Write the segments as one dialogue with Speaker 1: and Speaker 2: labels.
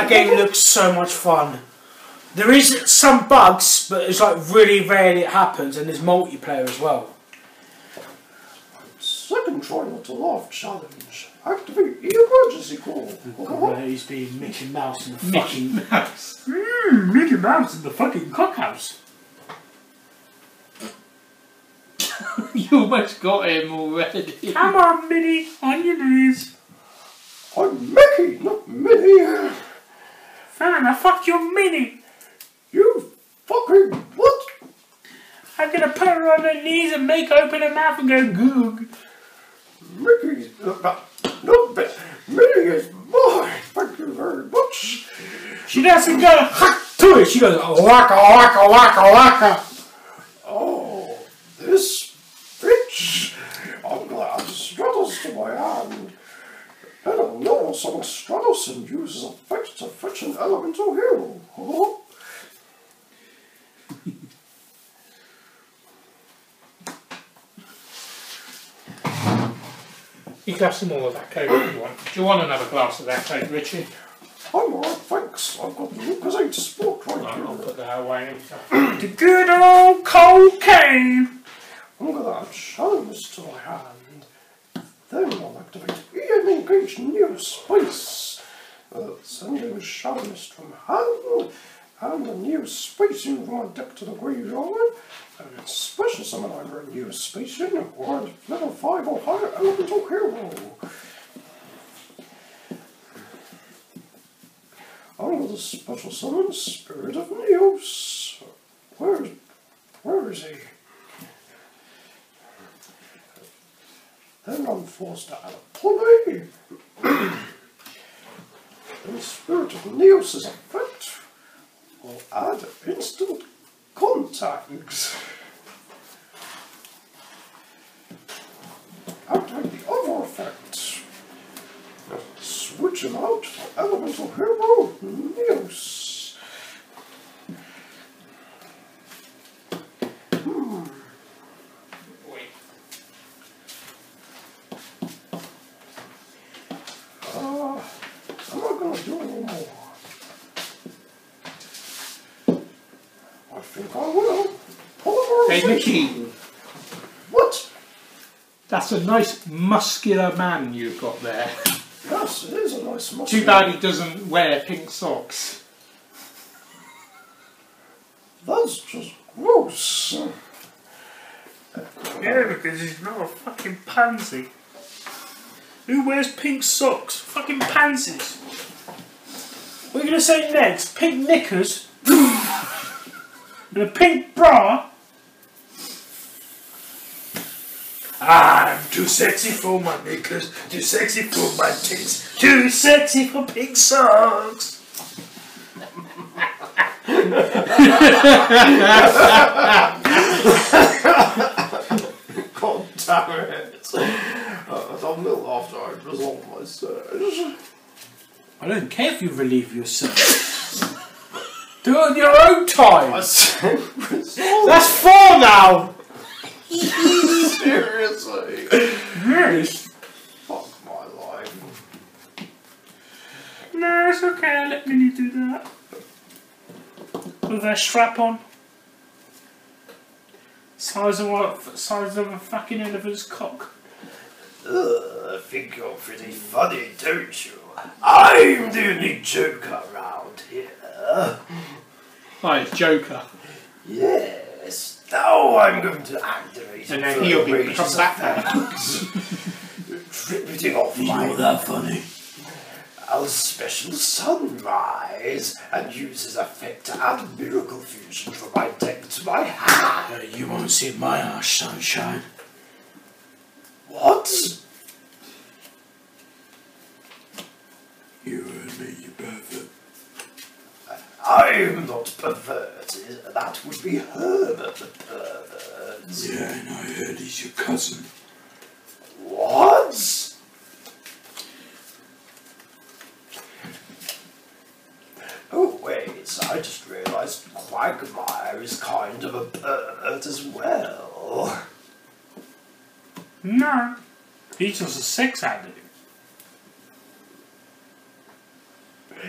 Speaker 1: That game looks so much fun. There is some bugs, but it's like really rarely it happens, and there's multiplayer as well.
Speaker 2: Second try not to laugh challenge. Activate the emergency call.
Speaker 1: Where he's being Mickey Mouse in the
Speaker 3: Mickey
Speaker 1: fucking
Speaker 3: Mouse.
Speaker 1: Mm, Mickey Mouse in the fucking cockhouse.
Speaker 3: you almost got him already.
Speaker 1: Come on, Minnie, on your knees.
Speaker 2: I'm Mickey, not Minnie.
Speaker 1: Fine, I fucked your Minnie.
Speaker 2: You fucking what?
Speaker 1: I'm gonna put her on her knees and make her open her mouth and go goog.
Speaker 2: Mickey's uh, no, but Minnie is mine. Thank you very much.
Speaker 1: She doesn't go hot to it. She goes waka waka waka waka.
Speaker 2: Oh, this bitch. I'm glad Stratos to my hand. I don't know someone Stratos and uses effects to fetch an elemental hero. Huh?
Speaker 3: You can have some more of that coke if you want. Do you want another glass of that coke, Richie?
Speaker 2: I'm alright, thanks. I've got the Lucozade Sport right
Speaker 3: Right, I'll
Speaker 2: here.
Speaker 3: put that away.
Speaker 1: The good old cocaine.
Speaker 2: I'm gonna add shadows to my hand. Then I'll activate Ian Engage New Space. Uh, sending Mist from hand and a Neo-Spacian from my deck to the graveyard. And special summon either a Neo-Spacian or a level 5 or higher elemental hero. I'm gonna special summon Spirit of Neos. Where, where is he? Then I'm forced to add a pulley. and Spirit of Neos' effect will add instant contacts. Activate the other effect. Switch him out for Elemental Hero Neos.
Speaker 3: Wait.
Speaker 2: Uh, I'm not gonna do any more. I think I will.
Speaker 3: Hey, Mickey.
Speaker 2: What?
Speaker 3: That's a nice muscular man you've got there.
Speaker 2: Yes, it is a nice muscle.
Speaker 3: Too bad he doesn't wear pink socks.
Speaker 2: That's just gross.
Speaker 1: Yeah, because he's not a fucking pansy. Who wears pink socks? Fucking pansies. What are you gonna say next? Pink knickers? and a pink bra? I'm too sexy for my knickers, too sexy for my tits, too sexy for pink socks.
Speaker 2: God damn it. Uh, I'm a little after I resolve my search.
Speaker 1: I don't care if you relieve yourself. Do it on your own time.
Speaker 2: I said resolve.
Speaker 1: That's four now.
Speaker 2: Seriously.
Speaker 1: Yes.
Speaker 2: Fuck my life.
Speaker 1: No, it's okay. Let Minnie do that. With her strap on. Size of a size of a fucking elephant's cock.
Speaker 2: Ugh, I think you're pretty funny, don't you? I'm the only joker around here.
Speaker 3: Hi, it's Joker.
Speaker 2: Yes. Now I'm going to activate
Speaker 3: And then
Speaker 2: for
Speaker 3: he'll be
Speaker 2: outrageous
Speaker 3: come back
Speaker 2: effects. Tripping off my
Speaker 1: that funny?
Speaker 2: I'll special sunrise and use his effect to add miracle fusion from my deck to my hand.
Speaker 1: Uh, you won't see my ass, sunshine.
Speaker 2: What?
Speaker 1: You heard me, you pervert.
Speaker 2: I'm not perverted. That would be Herbert the pervert.
Speaker 1: Yeah, and I heard he's your cousin.
Speaker 2: What? Oh wait, I just realised Quagmire is kind of a pervert as well.
Speaker 1: No. He's just a sex addict.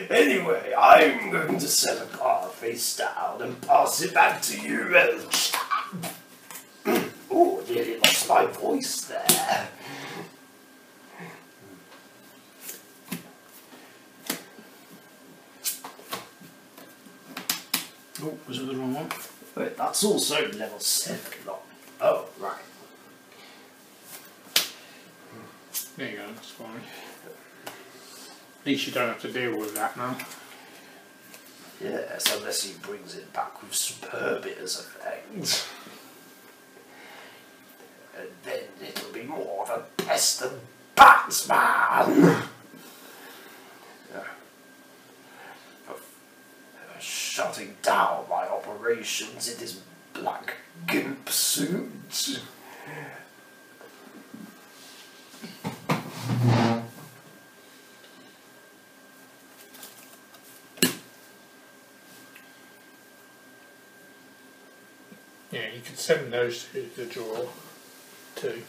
Speaker 2: Anyway, I'm going to set a card face down and pass it back to you, chap. oh, nearly lost my voice there.
Speaker 1: Oh, was it the wrong one?
Speaker 2: Wait, that's also level 7 not. Oh, right.
Speaker 3: There you go, that's fine. At least you don't have to deal with that now.
Speaker 2: Yes, unless he brings it back with Superbia's effect. And then it'll be more of a pest than Batsman! For uh, Shutting down my operations in his black gimp suit.
Speaker 3: Yeah, you could send those to the drawer too.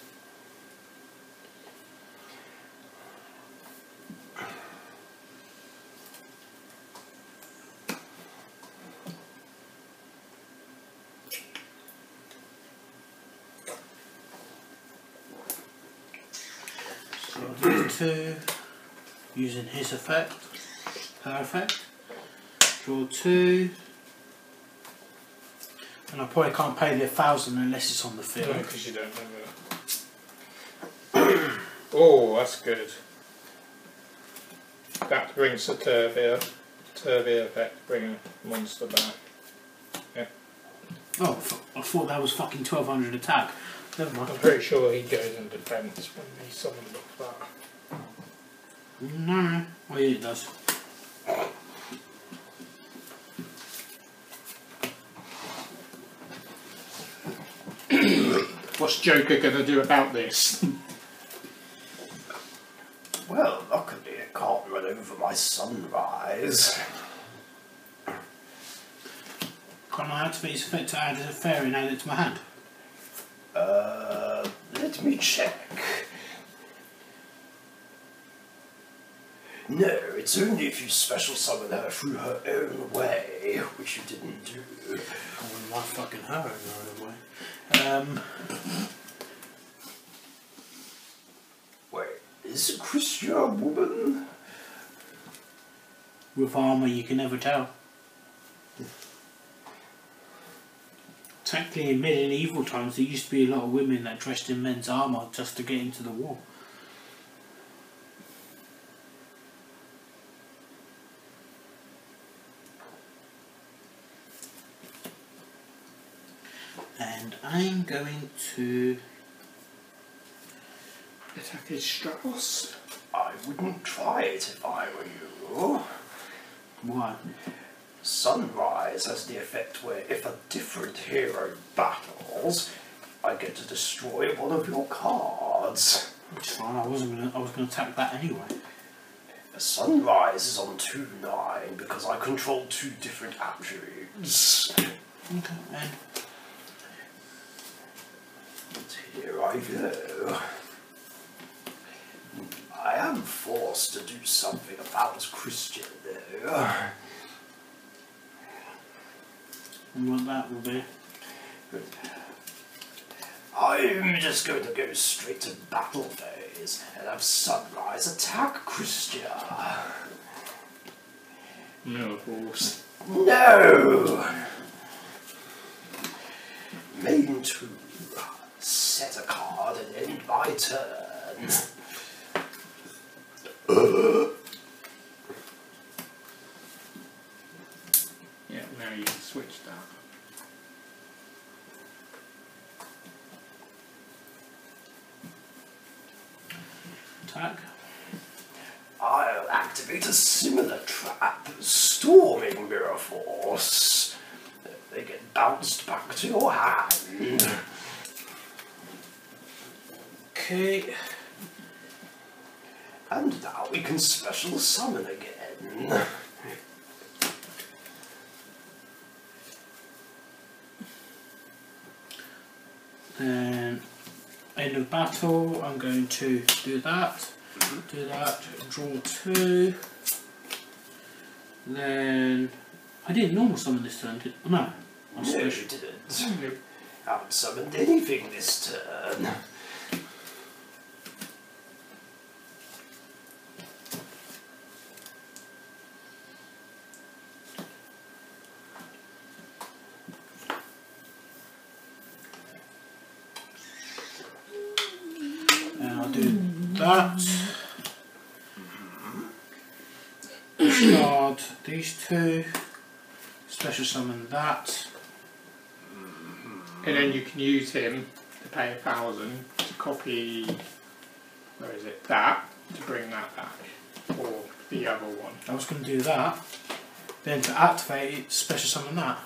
Speaker 1: Two, using his effect, her effect. Draw two. And I probably can't pay the thousand unless it's on the field.
Speaker 3: because you don't have oh, that's good. That brings the Turvia, Turvia effect, bring a monster back. Yeah.
Speaker 1: Oh, I thought- that was fucking 1200 attack. Never mind.
Speaker 3: I'm pretty sure he goes in defence when he summoned up that.
Speaker 1: No, no. Oh, yeah, it does.
Speaker 3: What's Joker going to do about this?
Speaker 2: Well, luckily it can't run over my sunrise.
Speaker 1: Can't I activate his effect to add a fairy and add it to my hand?
Speaker 2: Uh, let me check. No, it's only if you special summon her through her own way, which you didn't do.
Speaker 1: I wouldn't mind fucking her in her own way. Um,
Speaker 2: Wait, is Christia a woman?
Speaker 1: with armour, you can never tell. Technically, in medieval times, there used to be a lot of women that dressed in men's armour just to get into the war. And I'm going to.
Speaker 3: Attack his Strauss.
Speaker 2: I wouldn't try it if I were you.
Speaker 1: Why?
Speaker 2: Sunrise has the effect where if a different hero battles, I get to destroy one of your cards.
Speaker 1: It's fine. I wasn't gonna. I was gonna attack that anyway.
Speaker 2: Sunrise is on 2 9 because I control two different attributes.
Speaker 1: Okay.
Speaker 2: Here I go. I am forced to do something about Christia though.
Speaker 1: And what that will be.
Speaker 2: I'm just going to go straight to battle phase and have Sunrise attack Christia.
Speaker 3: No, of course.
Speaker 2: No! Main 2. Set a card and end my turn.
Speaker 3: Yeah, now you can switch that.
Speaker 1: Attack.
Speaker 2: I'll activate a similar trap, Storming Mirror Force. They get bounced back to your hand.
Speaker 1: Okay.
Speaker 2: And now we can special summon again.
Speaker 1: Then end of battle. I'm going to do that. Mm-hmm. Do that. Draw two. Then I did normal summon this turn. Did, no, I
Speaker 2: No, you didn't. I haven't summoned anything this turn.
Speaker 1: And I'll do that. Discard these two. Special summon that.
Speaker 3: And then you can use him to pay a thousand to copy, where is it, that, to bring that back. Or the other one.
Speaker 1: I was going to do that. Then to activate it, special summon that.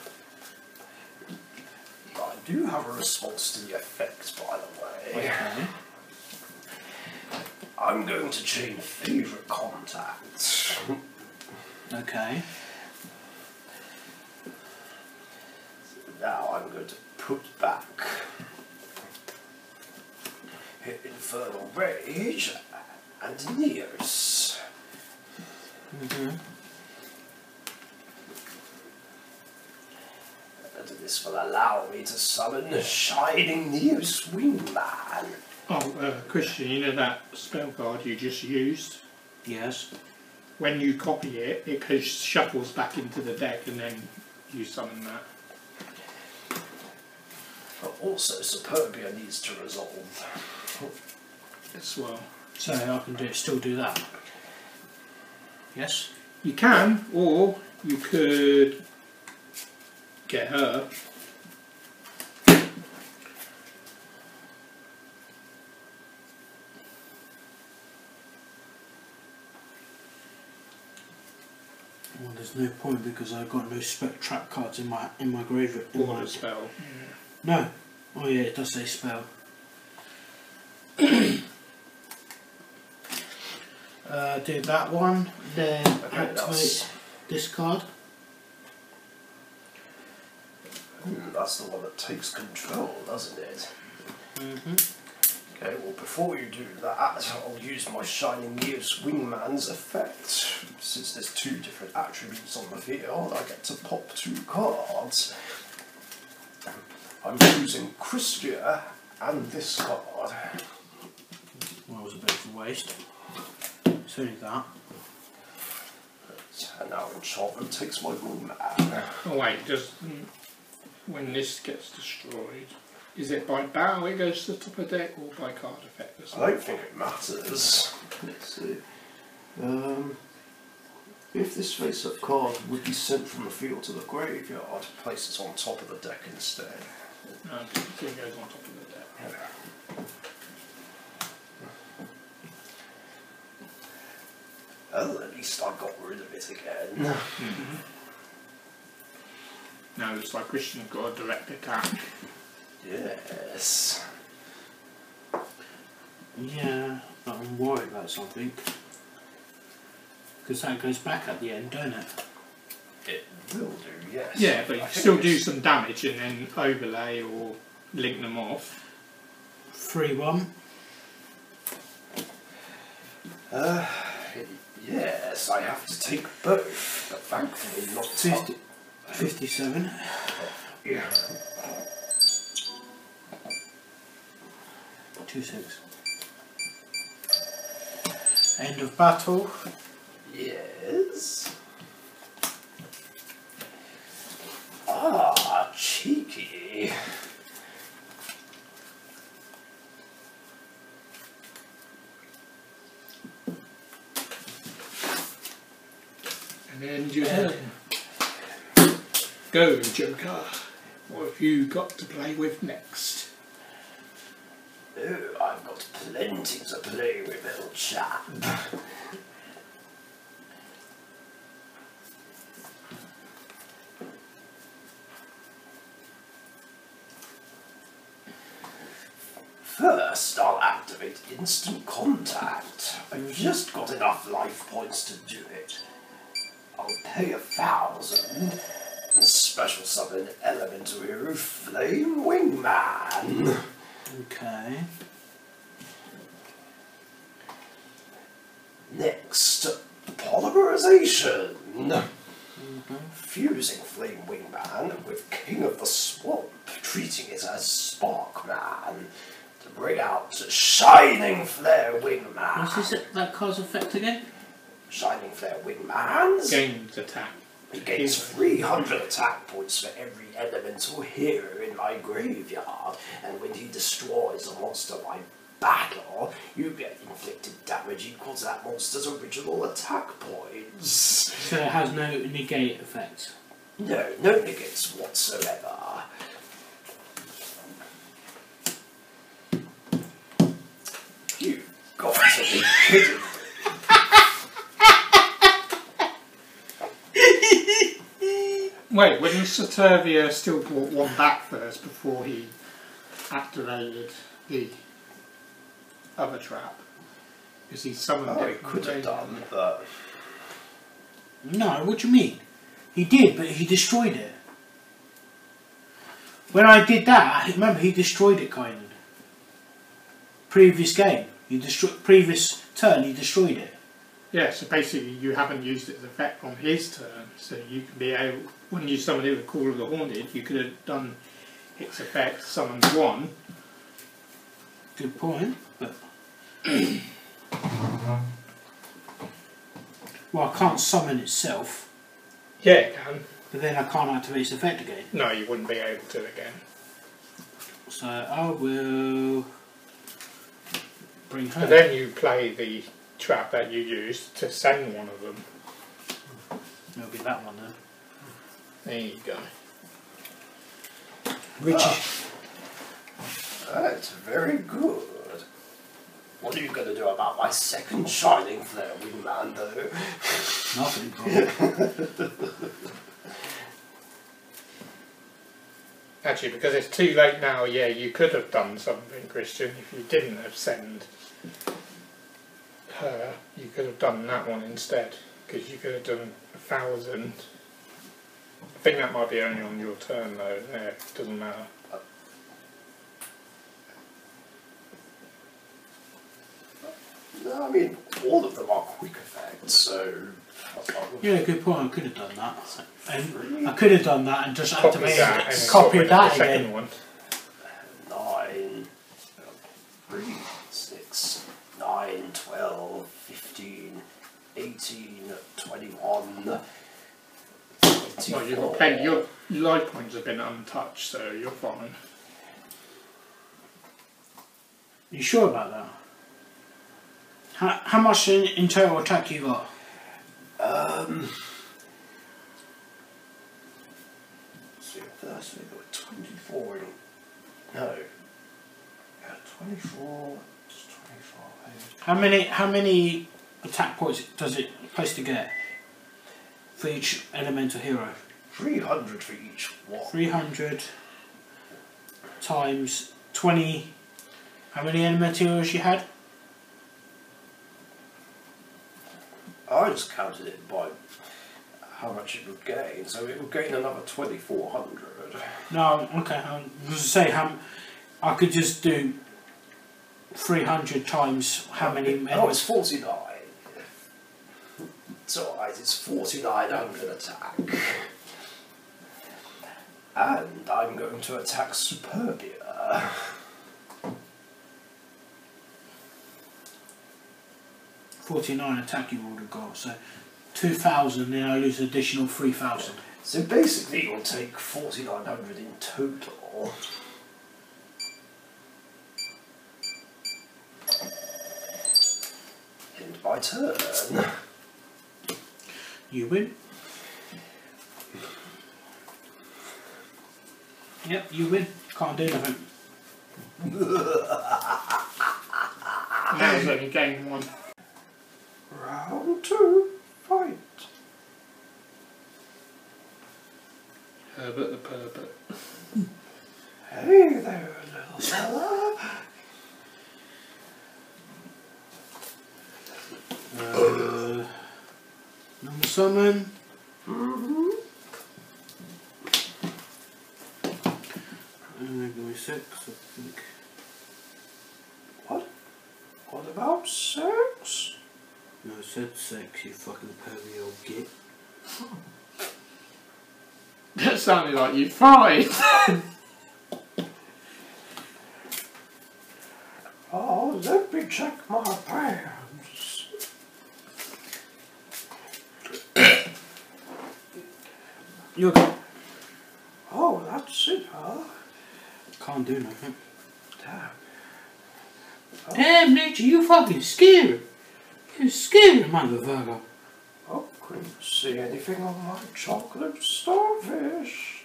Speaker 2: I do have a response to the effect, by the way.
Speaker 1: Okay.
Speaker 2: I'm going to change favourite contacts.
Speaker 1: Okay.
Speaker 2: Now I'm going to put back Infernal Rage and Neos.
Speaker 1: hmm
Speaker 2: And this will allow me to summon the Shining Neos Wingman.
Speaker 3: Oh, uh, Christian, you know that spell card you just used?
Speaker 1: Yes.
Speaker 3: When you copy it, it goes shuffles back into the deck and then you summon that.
Speaker 2: But also, Superbia needs to resolve.
Speaker 3: as well.
Speaker 1: So I can do still do that. Yes.
Speaker 3: You can, or you could get her.
Speaker 1: There's no point because I've got no spec trap cards in my in my graveyard. In
Speaker 3: Or
Speaker 1: my,
Speaker 3: the spell.
Speaker 1: no. Oh yeah, it does say spell. uh, do that one, then
Speaker 2: Okay,
Speaker 1: activate
Speaker 2: that's,
Speaker 1: this card.
Speaker 2: Hmm, that's the one that takes control, doesn't it?
Speaker 1: Mm-hmm.
Speaker 2: Okay, well, before you do that, I'll use my Shining Neos Wingman's effect. Since there's two different attributes on the field, I get to pop two cards. I'm using Christia and this card.
Speaker 1: Well, it was a bit of a waste. It's only that.
Speaker 2: And now Enchantment takes my Wingman.
Speaker 3: Oh wait, does when this gets destroyed, is it by bow it goes to the top of the deck or by card effect as
Speaker 2: I don't think it matters. Let's see. Um, if this face-up card would be sent from the field to the graveyard, place it on top of the deck instead.
Speaker 3: No, it goes on top of the deck.
Speaker 2: Well, at least I got rid of it again.
Speaker 3: Now it's like Christian's got a direct attack.
Speaker 2: Yes.
Speaker 1: Yeah, but I'm worried about something. Because that goes back at the end, don't it?
Speaker 2: It will do, yes.
Speaker 3: Yeah, but you
Speaker 2: I
Speaker 3: can still do
Speaker 2: it's-
Speaker 3: some damage and then overlay or link them off.
Speaker 1: 3 1.
Speaker 2: Uh, yes, I have to take both, but thankfully not
Speaker 1: 50, 57.
Speaker 2: Yeah.
Speaker 1: 2 6. End of battle.
Speaker 2: Yes. Ah, cheeky.
Speaker 3: And then you go, Joker. What have you got to play with next?
Speaker 2: Oh, I've got plenty to play with, old chap. First, I'll activate instant contact. I've just got enough life points to do it. I'll pay a thousand and special summon Elemental Flame Wingman.
Speaker 1: Okay.
Speaker 2: Next, polymerization. Mm-hmm. fusing Flame Wingman with King of the Swamp, treating it as Sparkman to bring out Shining Flare Wingman.
Speaker 1: What's this, that card's effect again?
Speaker 2: Shining Flare Wingman's.
Speaker 3: Gained attack.
Speaker 2: He gains 300 attack points for every elemental hero in my graveyard, and when he destroys a monster by battle, you get inflicted damage equal to that monster's original attack points.
Speaker 1: So it has no negate effect.
Speaker 2: No, no negates whatsoever. You got to be kidding.
Speaker 3: Wait, when Saturvia still brought one back first before he activated the other trap? Because he summoned
Speaker 2: Oh,
Speaker 3: it.
Speaker 2: he could have
Speaker 3: from
Speaker 2: done, but
Speaker 1: No, what do you mean? He did, but he destroyed it. When I did that, I remember he destroyed it, kind of. Previous game, he destroyed. Previous turn, he destroyed it.
Speaker 3: Yeah, so basically you haven't used its effect on his turn, so you can be able, when you summoned it with Call of the Haunted, you could have done its effect, summoned one,
Speaker 1: Good point, but. well, I can't summon itself,
Speaker 3: yeah, it can.
Speaker 1: but then I can't activate its effect again.
Speaker 3: No, you wouldn't be able to again.
Speaker 1: So I will bring her.
Speaker 3: But then you play the trap that you used to send one of them.
Speaker 1: It'll be that one then.
Speaker 3: There you go.
Speaker 1: Which
Speaker 2: Ah. that's very good. What are you going to do about my second Shining Flare Wingman, though?
Speaker 1: nothing. Probably.
Speaker 3: Actually, because it's too late now, yeah, you could have done something, Christian, if you didn't have sent her. You could have done that one instead, because you could have done a thousand. I think that might be only on your turn though. Yeah, it doesn't matter.
Speaker 2: No, I mean, all of them are quick effects, so.
Speaker 1: Yeah, good point. I could have done that. And I could have done that and just
Speaker 3: Copy
Speaker 1: activated
Speaker 3: that
Speaker 1: it.
Speaker 3: and
Speaker 1: Copy
Speaker 3: copy
Speaker 1: that again.
Speaker 3: one.
Speaker 2: Nine, three, uh,
Speaker 3: 18, 21, 24. Your, your life points have been untouched, so you're fine.
Speaker 1: You sure about that? How, how much in, in total attack you got?
Speaker 2: Um, so first we got 24 No. Yeah, 24, 24.
Speaker 1: How many, how many attack points does it place to get for each elemental hero?
Speaker 2: 300 for each one.
Speaker 1: Three hundred times twenty. How many elemental heroes you had?
Speaker 2: I just counted it by how much it would gain, so it would gain another 2400.
Speaker 1: No, okay. I was say how. I could just do three hundred times how many.
Speaker 2: Oh, it's 49. It's alright, it's 4900 attack. And I'm going to attack Superbia.
Speaker 1: Forty nine attack you would have got. So two thousand. Then I lose additional three thousand.
Speaker 2: So basically, you'll take 4900 in total. End my turn.
Speaker 1: You win. Yep, you win. Can't do nothing.
Speaker 3: Now it's only game one.
Speaker 2: Round two, fight.
Speaker 3: Herbert the Purbert.
Speaker 2: Hey there, little fella.
Speaker 1: Uh, number summon.
Speaker 2: Mm-hmm.
Speaker 1: Uh, give me six, I think.
Speaker 2: What? What about sex?
Speaker 1: No, I said six, you fucking pervy old git.
Speaker 3: That sounded like you farted.
Speaker 2: Oh, let me check my
Speaker 1: You
Speaker 2: Oh, that's it, huh?
Speaker 1: can't do nothing.
Speaker 2: Damn. Oh.
Speaker 1: Damn, nature, you fucking scary. You scary, motherfucker.
Speaker 2: Oh, couldn't see anything on my chocolate starfish.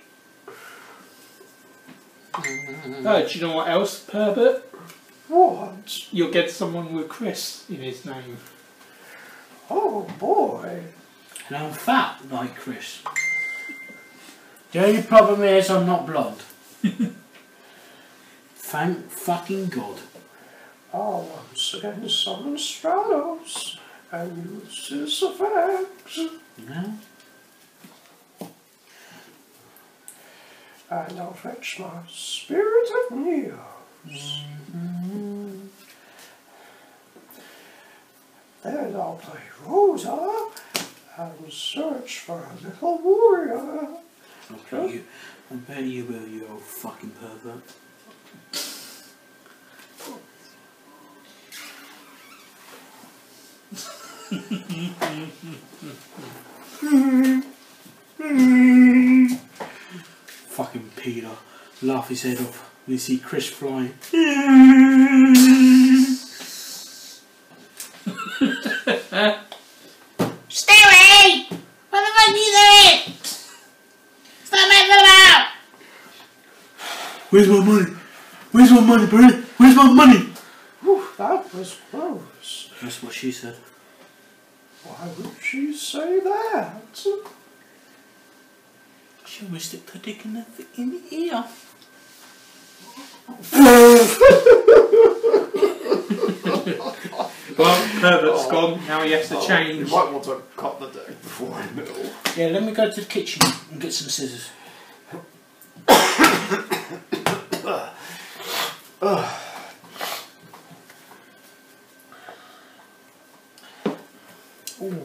Speaker 2: Mm-hmm.
Speaker 3: Oh, do you know what else, pervert?
Speaker 2: What?
Speaker 3: You'll get someone with Chris in his name.
Speaker 2: Oh, boy.
Speaker 1: And I'm fat like Chris. The only problem is I'm not blonde. Thank fucking God.
Speaker 2: Oh, once again, summon Stratos and use his effects.
Speaker 1: No?
Speaker 2: And I'll fetch my spirit of Neo. Mm-hmm. Then I'll play Rosa and search for a little warrior.
Speaker 1: I bet you, I bet you will, you old fucking pervert. fucking Peter. Laugh his head off when you see Chris flying.
Speaker 4: Stewie! What the fuck are you doing? Stop messing about!
Speaker 1: Where's my money? Where's my money, Barry? Where's my money?
Speaker 2: Whew, that was close.
Speaker 1: That's what she said.
Speaker 2: Why would she say that?
Speaker 1: She always stick her dick in the, in the ear.
Speaker 3: Well, pervert's gone. Now he has to oh,
Speaker 2: You
Speaker 3: change.
Speaker 2: might want to cut the deck before I know.
Speaker 1: Yeah, let me go to the kitchen and get some scissors. Oh,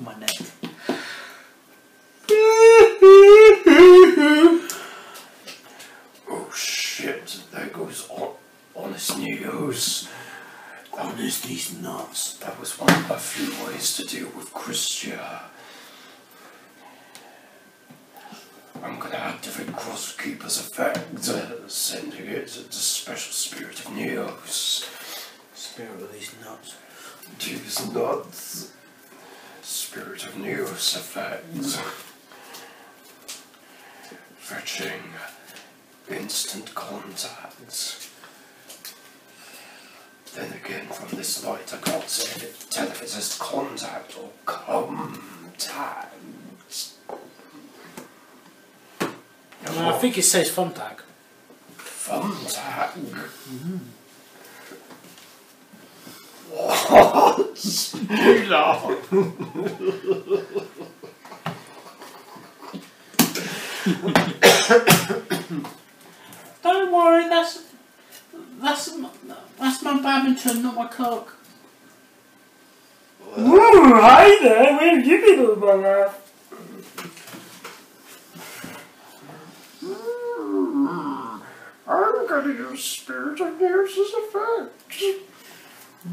Speaker 1: my neck.
Speaker 2: Oh shit, there goes on, Honest News.
Speaker 1: Honest, these nuts.
Speaker 2: That was one of a few ways to deal with Christia. I'm gonna activate Crosskeeper's effect, sending it to Special Spirit of Neos.
Speaker 1: Spirit of these nuts.
Speaker 2: These nuts. Spirit of Neos effects. Fetching instant contact. Then again, from this light, I can't say it, tell if it says contact or contact.
Speaker 1: No, I think it says Fontag.
Speaker 2: Thumbtack. Mm-hmm. What?
Speaker 3: You laugh.
Speaker 1: Don't worry, that's that's that's my badminton, not my cock.
Speaker 5: Ooh, hi there. Where have you been all my life?
Speaker 2: Hmm. I'm gonna use Spirit of Neos as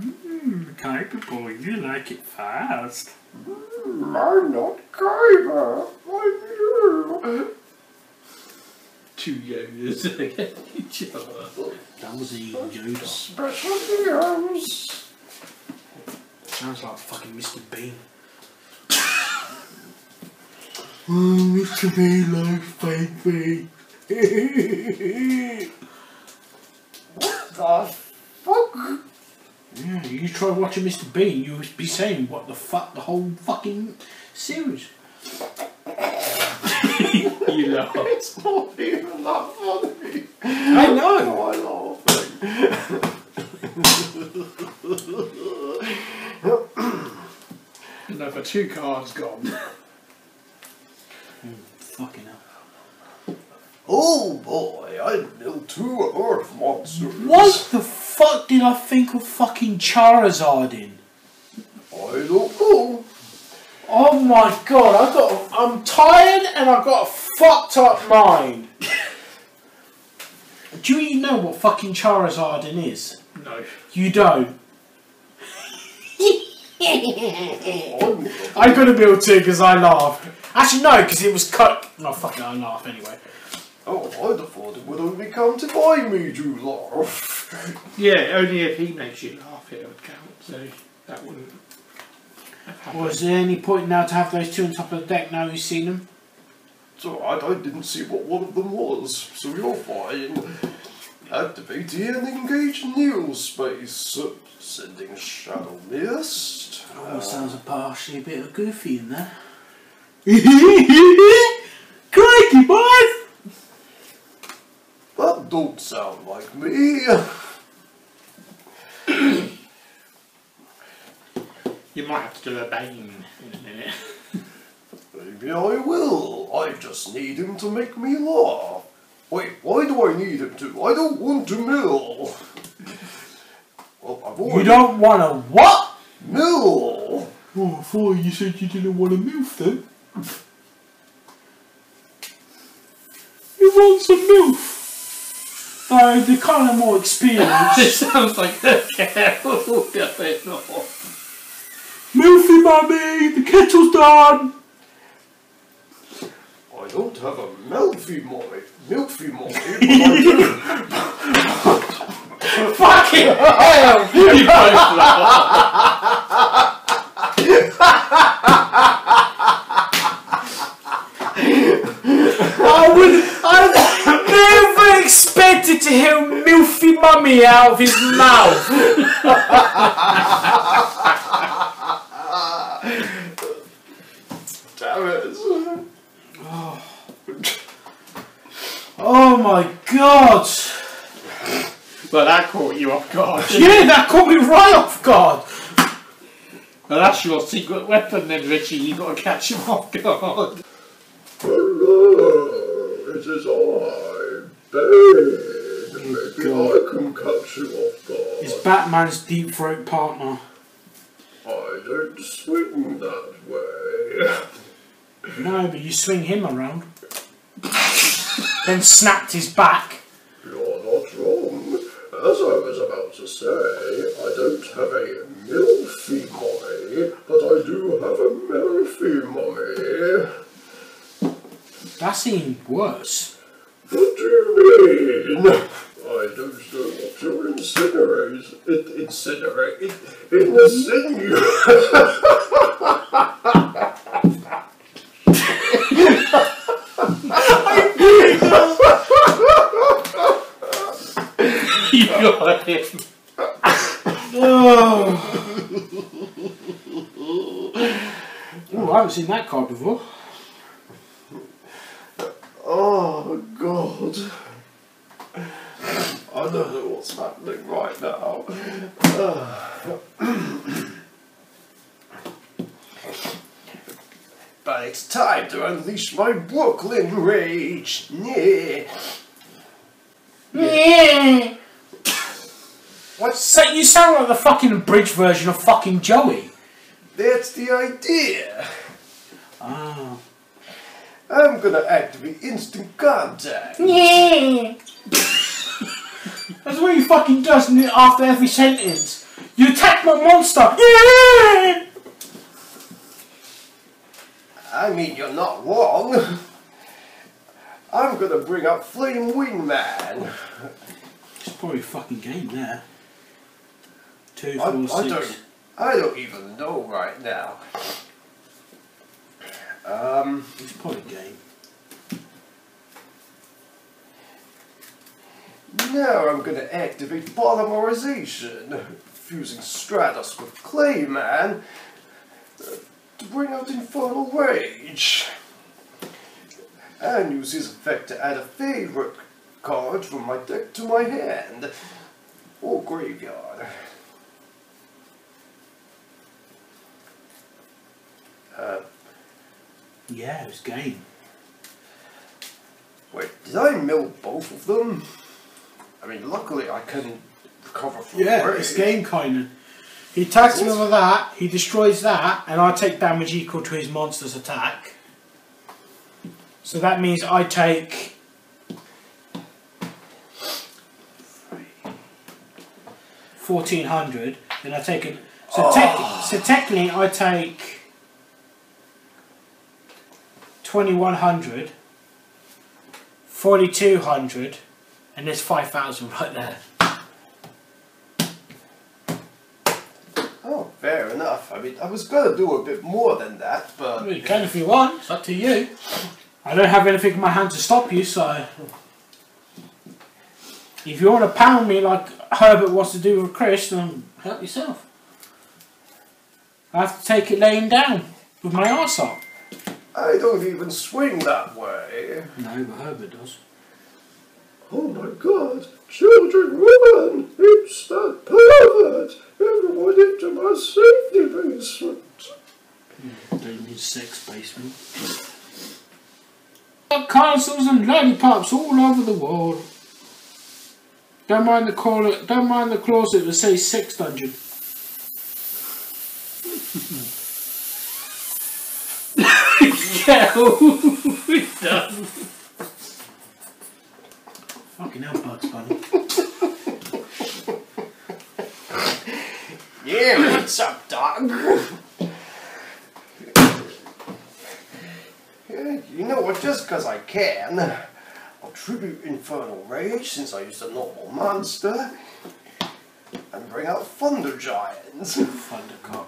Speaker 2: effect.
Speaker 1: Capable, you like it fast.
Speaker 2: Hmm, I'm not Kyber. I'm you.
Speaker 3: Two Yodas against each other.
Speaker 1: That was a Yoda.
Speaker 2: Special News.
Speaker 1: Sounds like fucking Mr. Bean. oh, Mr. Bean likes baby.
Speaker 2: What the fuck?
Speaker 1: Yeah, you try watching Mr. Bean, you would be saying what the fuck the whole fucking series.
Speaker 3: You laugh.
Speaker 2: It's not even that funny.
Speaker 1: I know.
Speaker 2: I laughing.
Speaker 3: Another two cards gone.
Speaker 1: Fucking hell.
Speaker 2: Oh boy, I killed two earth monsters.
Speaker 1: What the fuck did I think of fucking Charizard in?
Speaker 2: I don't know.
Speaker 1: Oh my god, I've got. I'm tired and I've got a fucked up mind. Do you even know what fucking Charizarding is?
Speaker 3: No.
Speaker 1: You don't.
Speaker 2: I'm,
Speaker 1: I couldn't be able to because I laughed. Actually, no, because it was cut. No, fuck it, I laughed anyway.
Speaker 2: Oh, I'd have thought it would only come to by me to laugh.
Speaker 3: Yeah, only if he makes you laugh it would count, so that wouldn't have happened.
Speaker 1: Was there any point now to have those two on top of the deck now you've seen them?
Speaker 2: So alright, I didn't see what one of them was, so you're fine. Activate here and engage Neo space. Sending Shadow Mist.
Speaker 1: Oh, sounds a partially a bit of goofy in there.
Speaker 2: don't sound like me.
Speaker 3: You might have to do a bane in a minute.
Speaker 2: Maybe I will. I just need him to make me laugh. Wait, why do I need him to? I don't want to mill. Well, I've already...
Speaker 1: You don't want to what?
Speaker 2: Mill!
Speaker 1: Oh, I thought you said you didn't want to MILF then. You want some MILF? No, they're kind of more experienced.
Speaker 3: this sounds like a careful going on.
Speaker 1: Milfy mummy, the kettle's done!
Speaker 2: I don't have a Melfy mommy. Milfy mommy, but I.
Speaker 1: Fucking hell!
Speaker 3: You both laugh.
Speaker 1: I would. I never expected to hear Milfy mummy out of his mouth.
Speaker 2: Damn it.
Speaker 1: Oh my god!
Speaker 3: Well, that caught you off guard.
Speaker 1: Yeah, that caught me right off guard.
Speaker 3: Well, that's your secret weapon then, Richie. You've got to catch him off guard.
Speaker 2: Hello, it is I, Ben. Maybe I can catch off guard.
Speaker 1: It's Batman's deep throat partner.
Speaker 2: I don't swing that way.
Speaker 1: No, but you swing him around. then snapped his back.
Speaker 2: You're not wrong. As I was about to say, I don't have a milfy mommy, but I do have a melfy mommy.
Speaker 1: That seemed worse.
Speaker 2: What do you? I don't know to incinerate. It incinerate. It insinue.
Speaker 3: you got him.
Speaker 1: Oh, I haven't seen that card before.
Speaker 2: Oh God. I don't know what's happening right now. but it's time to unleash my Brooklyn rage. Yeah.
Speaker 1: What? So you sound like the fucking bridge version of fucking Joey.
Speaker 2: That's the idea.
Speaker 1: Ah.
Speaker 2: I'm gonna activate instant contact.
Speaker 1: That's what he fucking does after every sentence. You attack my monster.
Speaker 2: I mean, you're not wrong. I'm gonna bring up Flame Wingman.
Speaker 1: It's probably a fucking game there. Two,
Speaker 2: I,
Speaker 1: four,
Speaker 2: I
Speaker 1: six.
Speaker 2: don't. I don't even know right now. Um,
Speaker 1: It's a game.
Speaker 2: now I'm gonna activate polymerization, fusing Stratos with Clayman uh, to bring out Infernal Rage. And use his effect to add a favorite card from my deck to my hand or graveyard.
Speaker 1: Yeah, it was game.
Speaker 2: Wait, did I mill both of them? I mean, luckily I couldn't recover from
Speaker 1: Yeah, it's game kind of. He attacks me with that, he destroys that, and I take damage equal to his monster's attack. So that means I take. Fourteen hundred. Then I take it. So, tec- oh. so technically, I take twenty-one hundred, forty-two hundred, and there's five thousand right there.
Speaker 2: Oh, fair enough. I mean, I was gonna do a bit more than that, but
Speaker 1: Well, you can if you want. It's up to you. I don't have anything in my hand to stop you, so if you want to pound me like Herbert wants to do with Chris, then help yourself. I have to take it laying down with my arse up.
Speaker 2: I don't even swing that way.
Speaker 1: No, but Herbert does.
Speaker 2: Oh my god, children, woman, it's that pervert. Everyone into my safety basement.
Speaker 1: Hmm, don't need sex basement. Got castles and lollipops all over the world. Don't mind the call don't mind the closet that says sex dungeon. yeah, we done. Fucking hell, Bugs Bunny.
Speaker 2: Yeah, what's up, dog? Yeah, you know what, just 'cause I can, I'll tribute Infernal Rage since I used a normal monster and bring out Thunder Giants.
Speaker 1: Thundercock.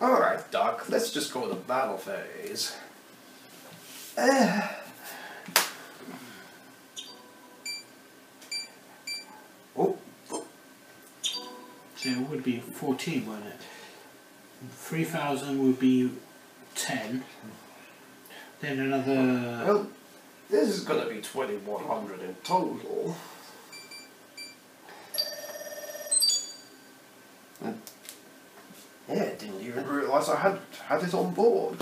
Speaker 2: Alright, Doc, let's just go to the battle phase. Eh. Oh,
Speaker 1: So it would be 14, wouldn't it? 3,000 would be 10. Then another.
Speaker 2: well, this is gonna be 2100 in total. Yeah, didn't even realise I had had it on board.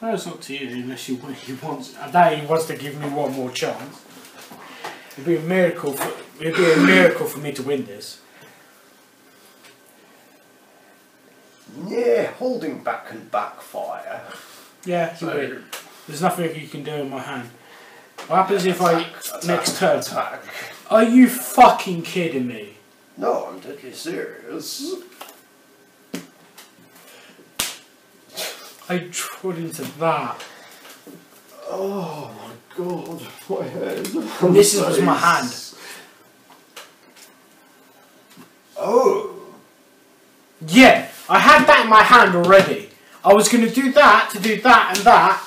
Speaker 1: Well, it's up to you unless you want. He wants. I doubt he wants to give me one more chance. It'd be a miracle. For, it'd be a miracle for me to win this.
Speaker 2: Yeah, holding back can backfire.
Speaker 1: Yeah,
Speaker 2: So,
Speaker 1: will. There's nothing you can do in my hand. What happens if I
Speaker 2: attack,
Speaker 1: next turn?
Speaker 2: attack.
Speaker 1: Are you fucking kidding me?
Speaker 2: No, I'm deadly serious.
Speaker 1: I trod into that.
Speaker 2: Oh my god, my head.
Speaker 1: This is- was my hand.
Speaker 2: Oh,
Speaker 1: Yeah, I had that in my hand already. I was going to do that, to do that and that,